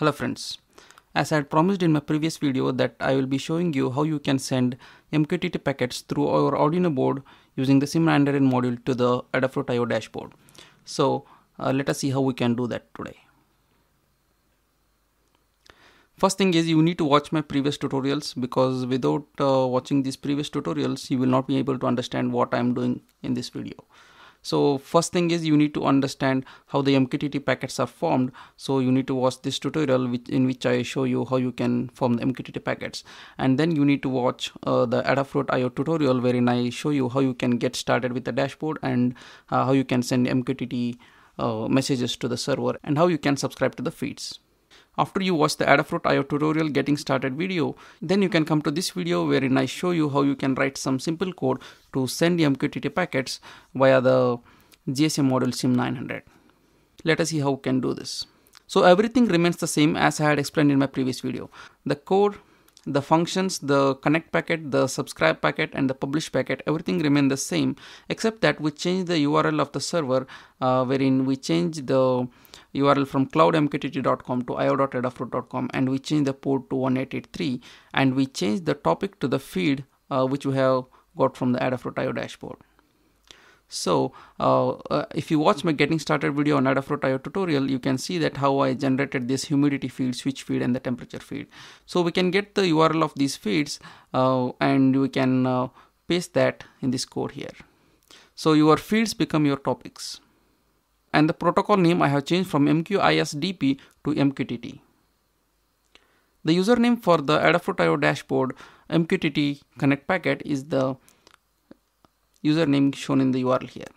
Hello friends. As I had promised in my previous video that I will be showing you how you can send MQTT packets through our Arduino board using the SIM900 module to the Adafruit IO dashboard. So uh, let us see how we can do that today. First thing is you need to watch my previous tutorials because without uh, watching these previous tutorials you will not be able to understand what I am doing in this video. So first thing is you need to understand how the MQTT packets are formed. So you need to watch this tutorial which, in which I show you how you can form the MQTT packets. And then you need to watch uh, the Adafruit IO tutorial wherein I show you how you can get started with the dashboard and uh, how you can send MQTT uh, messages to the server and how you can subscribe to the feeds. After you watch the Adafruit IO tutorial getting started video, then you can come to this video wherein I show you how you can write some simple code to send MQTT packets via the GSM module SIM900. Let us see how we can do this. So everything remains the same as I had explained in my previous video. The code, the functions, the connect packet, the subscribe packet and the publish packet, everything remain the same except that we change the URL of the server uh, wherein we change the URL from cloudmqtt.com to io.adafruit.com and we change the port to 1883 and we change the topic to the feed uh, which we have got from the Adafruit IO dashboard. So uh, uh, if you watch my getting started video on Adafruit IO tutorial, you can see that how I generated this humidity feed, switch feed and the temperature feed. So we can get the URL of these feeds uh, and we can uh, paste that in this code here. So your feeds become your topics and the protocol name I have changed from MQISDP to MQTT. The username for the Adafruit IO dashboard MQTT connect packet is the username shown in the URL here.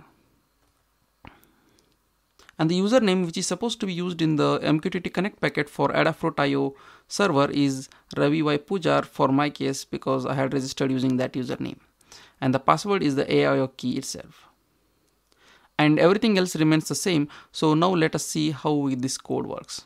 And the username which is supposed to be used in the MQTT connect packet for Adafruit IO server is Ravi Y Pujar for my case because I had registered using that username. And the password is the AIO key itself and everything else remains the same. So now let us see how this code works.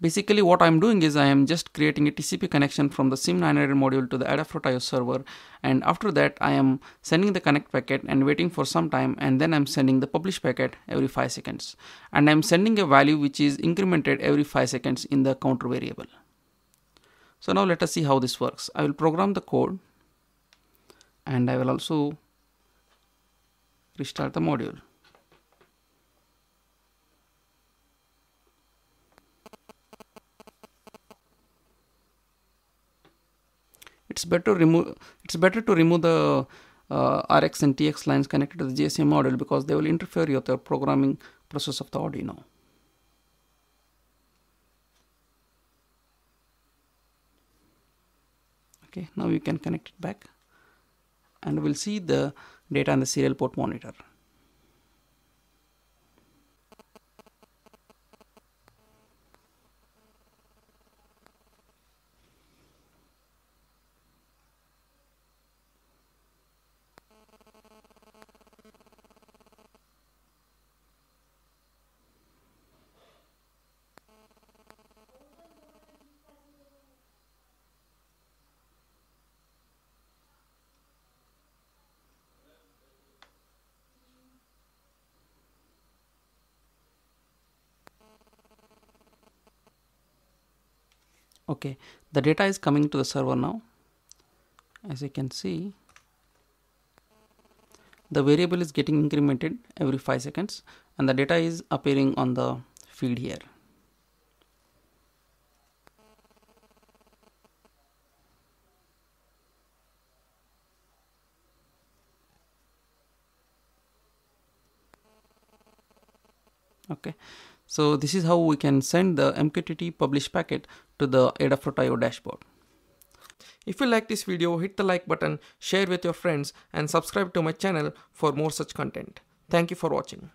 Basically what I'm doing is I am just creating a TCP connection from the SIM900 module to the Adafruit IO server and after that I am sending the connect packet and waiting for some time and then I'm sending the publish packet every 5 seconds and I'm sending a value which is incremented every 5 seconds in the counter variable. So now let us see how this works. I will program the code and I will also restart the module. It's better remove. It's better to remove the uh, RX and TX lines connected to the GSM module because they will interfere with the programming process of the Arduino. Okay, now you can connect it back and we'll see the data on the serial port monitor. Okay. The data is coming to the server now. As you can see the variable is getting incremented every 5 seconds and the data is appearing on the feed here. Okay so this is how we can send the MQTT publish packet to the Adafruit IO dashboard. If you like this video, hit the like button, share with your friends and subscribe to my channel for more such content. Thank you for watching.